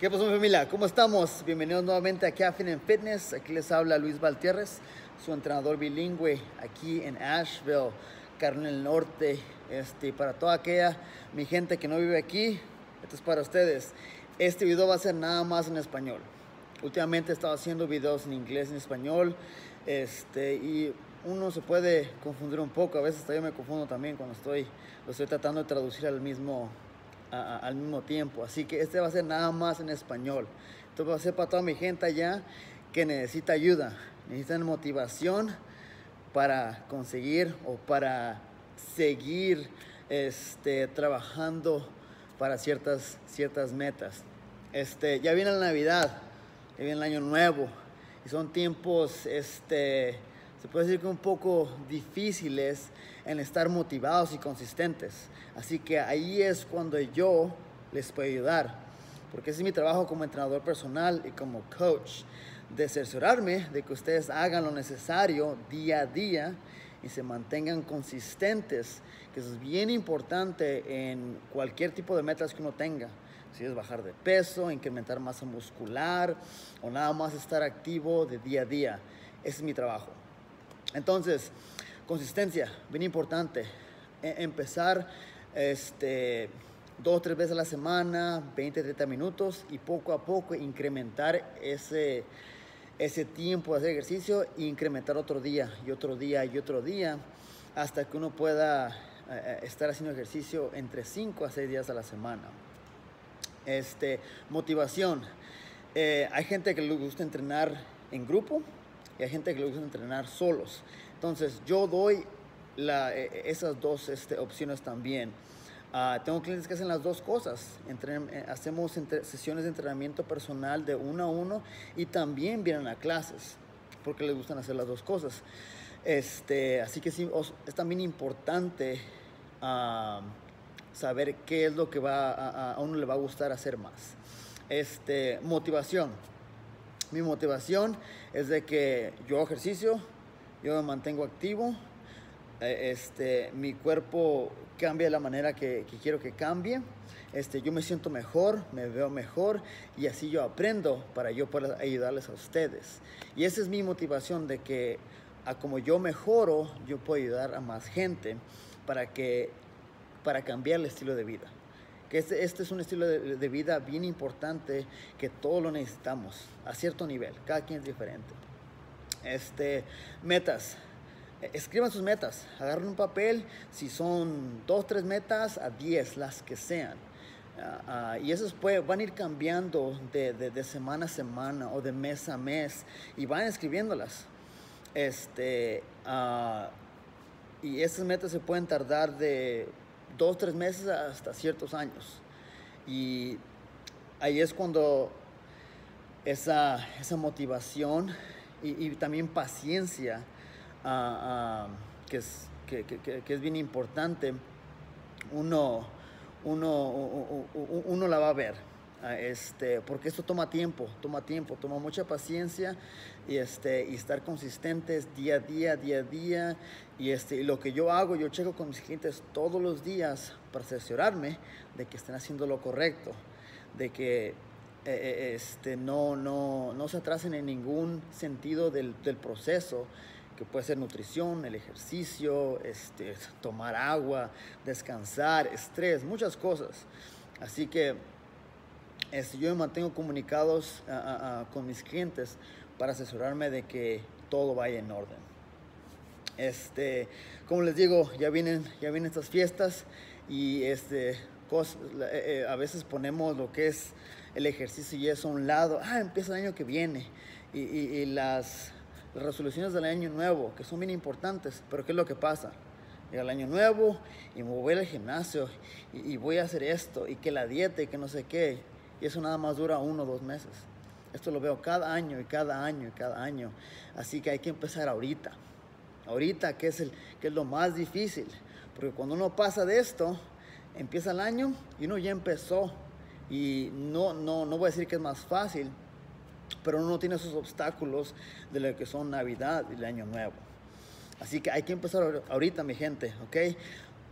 ¿Qué pasó mi familia? ¿Cómo estamos? Bienvenidos nuevamente a Caffeine and Fitness. Aquí les habla Luis Valtierres, su entrenador bilingüe aquí en Asheville, Carolina del Norte. Este, para toda aquella mi gente que no vive aquí, esto es para ustedes. Este video va a ser nada más en español. Últimamente he estado haciendo videos en inglés en español. Este, y uno se puede confundir un poco. A veces yo me confundo también cuando estoy, lo estoy tratando de traducir al mismo, al mismo tiempo. Así que este va a ser nada más en español. Esto va a ser para toda mi gente allá que necesita ayuda, necesitan motivación para conseguir o para seguir este, trabajando para ciertas, ciertas metas. Este, ya viene la Navidad, ya viene el Año Nuevo y son tiempos, este, se puede decir que un poco difíciles en estar motivados y consistentes. Así que ahí es cuando yo les puedo ayudar, porque ese es mi trabajo como entrenador personal y como coach, de cerciorarme de que ustedes hagan lo necesario día a día y se mantengan consistentes, que eso es bien importante en cualquier tipo de metas que uno tenga. Si es bajar de peso, incrementar masa muscular o nada más estar activo de día a día. Ese es mi trabajo. Entonces, consistencia, bien importante. E empezar este, dos o tres veces a la semana, 20, 30 minutos y poco a poco incrementar ese, ese tiempo de hacer ejercicio e incrementar otro día y otro día y otro día hasta que uno pueda eh, eh, estar haciendo ejercicio entre 5 a 6 días a la semana. Este, motivación. Eh, hay gente que le gusta entrenar en grupo hay gente que le gusta entrenar solos. Entonces yo doy la, esas dos este, opciones también. Uh, tengo clientes que hacen las dos cosas. Eh, hacemos sesiones de entrenamiento personal de uno a uno y también vienen a clases porque les gustan hacer las dos cosas. Este, así que sí, es también importante uh, saber qué es lo que va a, a, uno le va a gustar hacer más. Este, motivación. Mi motivación es de que yo ejercicio, yo me mantengo activo, eh, este, mi cuerpo cambia de la manera que, quiero que cambie. Este, yo me siento mejor, me veo mejor y así yo aprendo para yo poder ayudarles a ustedes. Y esa es mi motivación de que a como yo mejoro, yo puedo ayudar a más gente para que para cambiar el estilo de vida. Que este, este es un estilo de, vida bien importante que todos lo necesitamos a cierto nivel. Cada quien es diferente. Este, metas escriban sus metas, agarren un papel, si son dos, tres metas, a diez, las que sean. Uh, uh, y esos van a ir cambiando de, de, semana a semana o de mes a mes y van escribiéndolas. Este, uh, y esas metas se pueden tardar de dos, tres meses hasta ciertos años. Y ahí es cuando esa, esa motivación y, también paciencia que, es, que, que, que, es bien importante, uno, uno, uno la va a ver. Este, porque esto toma tiempo, toma tiempo, toma mucha paciencia y, este, y estar consistentes día a día, día a día. Y, este, lo que yo hago, yo checo con mis clientes todos los días para asesorarme de que estén haciendo lo correcto, de que eh, eh, este, no, no, no se atrasen en ningún sentido del, del proceso que puede ser nutrición, el ejercicio, este, tomar agua, descansar, estrés, muchas cosas. Así que este, yo me mantengo comunicados con mis clientes para asesorarme de que todo vaya en orden. Este, como les digo, ya vienen, ya vienen estas fiestas y este, cosas, eh, eh, a veces ponemos lo que es el ejercicio y eso a un lado. Ah, empieza el año que viene. y, y las, las resoluciones del año nuevo, que son bien importantes, pero ¿qué es lo que pasa? Llega el año nuevo y me voy al gimnasio y, y, voy a hacer esto y que la dieta y que no sé qué, y eso nada más dura uno o dos meses. Esto lo veo cada año y cada año y cada año, así que hay que empezar ahorita. Ahorita, que es, el, que es lo más difícil, porque cuando uno pasa de esto, empieza el año y uno ya empezó. Y no, no, no voy a decir que es más fácil, pero uno no tiene esos obstáculos de lo que son Navidad y el Año Nuevo. Así que hay que empezar ahorita, mi gente, ¿ok?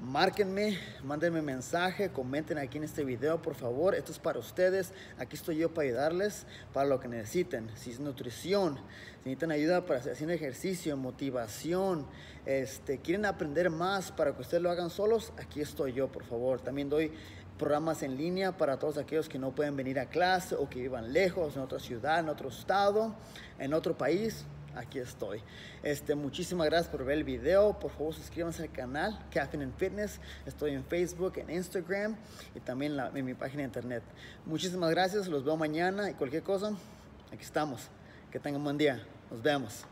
Márquenme, mándenme mensaje, comenten aquí en este video, por favor. Esto es para ustedes. Aquí estoy yo para ayudarles para lo que necesiten. Si es nutrición, si necesitan ayuda para hacer ejercicio, motivación, este, quieren aprender más para que ustedes lo hagan solos, aquí estoy yo, por favor. También doy programas en línea para todos aquellos que no pueden venir a clase o que vivan lejos, en otra ciudad, en otro estado, en otro país aquí estoy. Este, muchísimas gracias por ver el video. Por favor, suscríbanse al canal Caffeine and Fitness. Estoy en Facebook, en Instagram y también en mi página de internet. Muchísimas gracias. Los veo mañana y cualquier cosa, aquí estamos. Que tengan un buen día. Nos vemos.